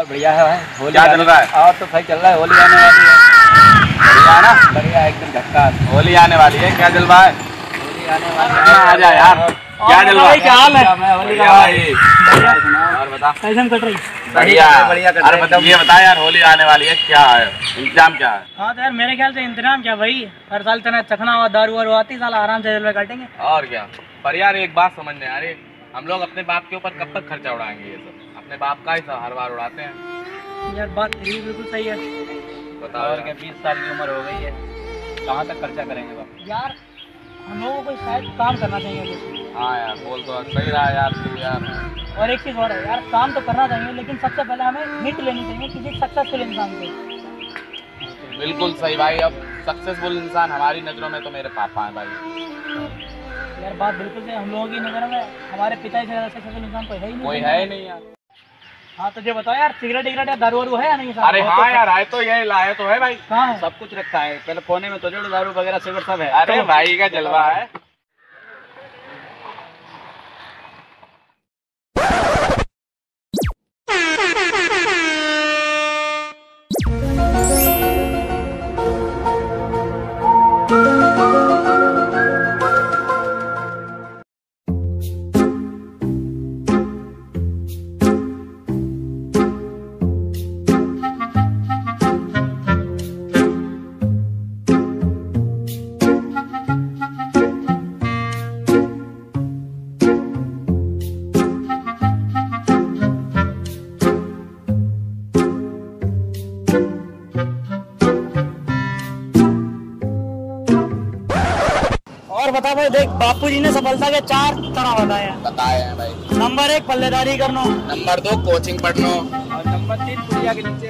और बढ़िया है भाई होली क्या चल रहा है? और तो भाई चल रहा है होली आने वाली है। बढ़िया ना? बढ़िया एकदम झटका होली आने वाली है क्या जलवा है? होली आने वाली हाँ, आ जा यार। क्या जलवा भाई, क्या हाल है? मैं होली का भाई और बता कैसे कट रही। बढ़िया। बढ़िया अरे मतलब ये बता यार होली आने वाली है क्या है? इंतज़ाम क्या है? हाँ तो यार मेरे ख्याल से इंतज़ाम क्या भाई? हर साल तना चखना हुआ दारू वारू आती साल आराम से जलवे काटेंगे। और क्या? पर यार एक बात समझ में आ हम लोग अपने बाप के ऊपर कब तक खर्चा उड़ाएँगे ये सब? अपने बाप का ही सब हर बार उड़ाते हैं। यार बात तेरी बिल्कुल सही है। बताओ और क्या बीस साल की उम्र हो गई है। कहाँ तक खर्चा करेंगे बाप? यार हम लोगों को शायद काम करना चाहिए हाँ। यार बोल तो सही रहा यार तू यार। और एक चीज़ और है यार काम तो करना चाहिए लेकिन सबसे पहले हमें हिट लेनी चाहिए किसी सक्सेसफुल इंसान से। बिल्कुल सही भाई अब सक्सेसफुल इंसान हमारी नज़रों में तो मेरे पापा हैं भाई। यार बात बिल्कुल सही हम लोगों की नज़र में हमारे पिता से ज़्यादा सक्सेसफुल इंसान कोई है ही नहीं। कोई है ही नहीं यार। हाँ तो ये बताओ यार सिगरेट विगरेट या दारू वारू है या नहीं? अरे हाँ यार आए तो ये लाए तो है भाई। कहाँ है? सब कुछ रखा है। पहले कोने में तो जो दारू वगैरह सिगरेट सब है। अरे भाई का जलवा है। बापूजी ने सफलता के चार तरह बताया बताए हैं भाई। नंबर एक पल्लेदारी करना। नंबर दो कोचिंग पढ़ना। और नंबर तीन पुलिया के नीचे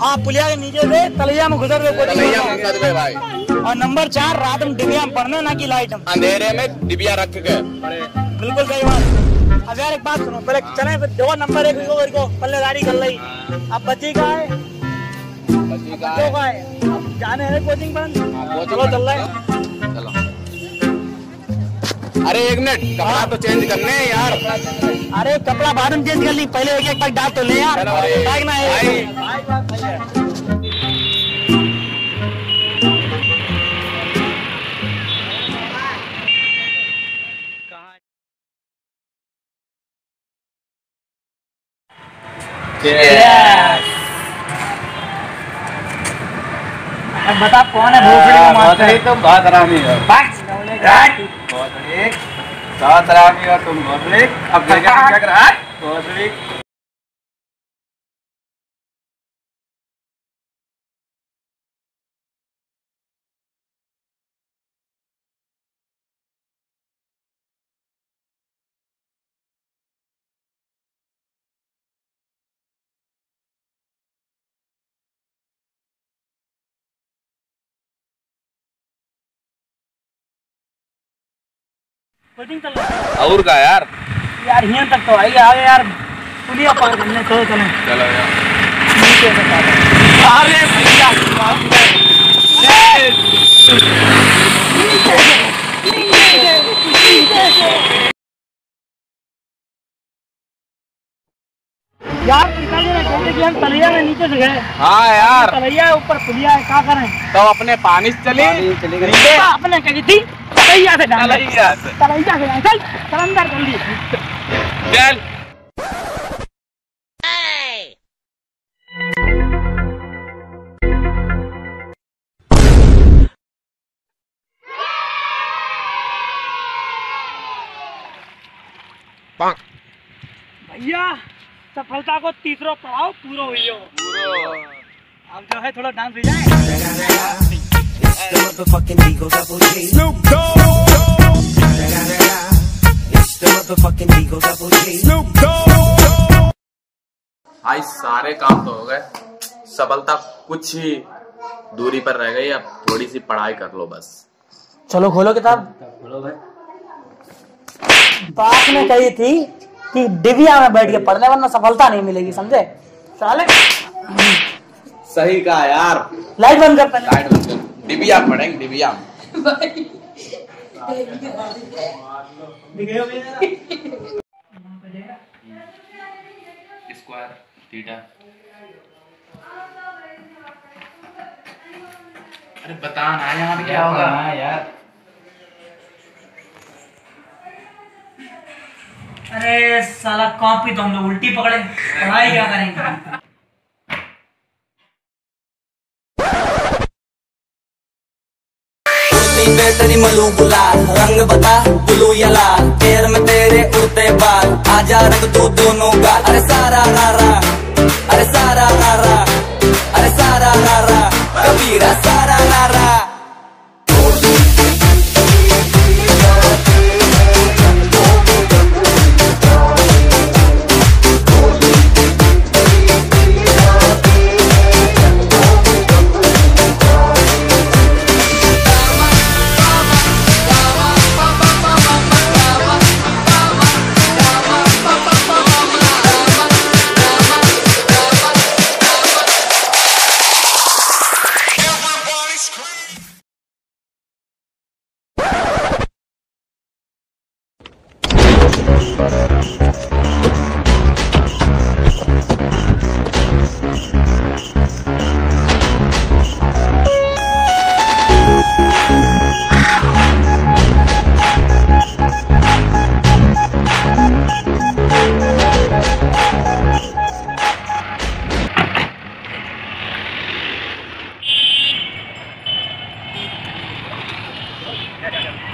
हाँ पुलिया के नीचे से तलैया में गुजर में भाई। और नंबर चार रात में डिबिया में पढ़ना ना कि लाइट में। अंधेरे में डिबिया रख के। बिल्कुल सही बात। अब यार एक बात सुनो पहले चले फिर दो नंबर एक को को पल्लेदारी कर ली अब बच्ची का है? बच्ची का है। है? जाने हैं कोचिंग पर चलो चल रहे हैं। चलो अरे एक मिनट कपड़ा तो चेंज करने हैं यार। अरे कपड़ा बाद में चेंज कर ली पहले एक एक पैक डाल तो ले यार। ना है बात बता कौन है भोसड़ी का मास्टर? ही तुम बहुत हरामी हो बहुत एक हरामी हो तुम बहुत अब देखा क्या कर रहा है। बहुत और का यार? यार यहाँ तक तो आई। आगे यार पुलिया पार करने चलो चले। चलो यार। अरे भैया यार हम तलैया में नीचे से गए। हाँ यार। तलैया है ऊपर पुलिया है क्या करें? तो अपने पानी से चली। नीचे। अपने कही थी तलैया से डाल से। तलैया से चल चल अंदर जल्दी चल। भैया सफलता को तीसरा पड़ाव पूरा हुई हो। अब जो है थोड़ा डांस हो जाए भाई सारे काम तो हो गए। सफलता कुछ ही दूरी पर रह गई। अब थोड़ी सी पढ़ाई कर लो बस। चलो खोलो किताब। खोलो भाई। बाप ने कही थी। कि डिबिया में बैठ के पढ़ने वरना सफलता नहीं मिलेगी समझे? साले। सही कहा यार। लाइट बंद कर पहले। लाइट बंद कर। डिबिया पढ़ेंगे डिबिया। स्क्वायर चीटा अरे बता ना यहाँ पे क्या होगा? यार। अरे साला कॉपी तो हम लोग उल्टी पकड़े, पढ़ाई क्या करेंगे? तेरी मलू बुला रंग बता बुलू या लाल, पैर में तेरे उड़ते बाल, आजा रंग तू दोनों का। अरे सारा रा Yeah, yeah, yeah.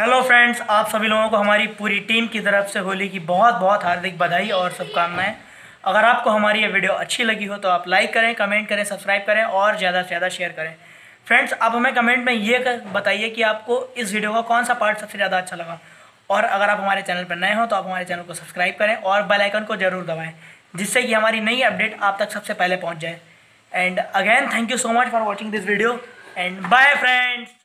Hello friends आप सभी लोगों को हमारी पूरी टीम की तरफ़ से होली की बहुत बहुत हार्दिक बधाई और शुभकामनाएँ। अगर आपको हमारी ये वीडियो अच्छी लगी हो तो आप लाइक करें कमेंट करें सब्सक्राइब करें और ज़्यादा से ज़्यादा शेयर करें। फ्रेंड्स आप हमें कमेंट में ये बताइए कि आपको इस वीडियो का कौन सा पार्ट सबसे ज़्यादा अच्छा लगा। और अगर आप हमारे चैनल पर नए हो तो आप हमारे चैनल को सब्सक्राइब करें और बेल आइकन को ज़रूर दबाएँ, जिससे कि हमारी नई अपडेट आप तक सबसे पहले पहुँच जाए। And again thank you so much for watching this video and bye friends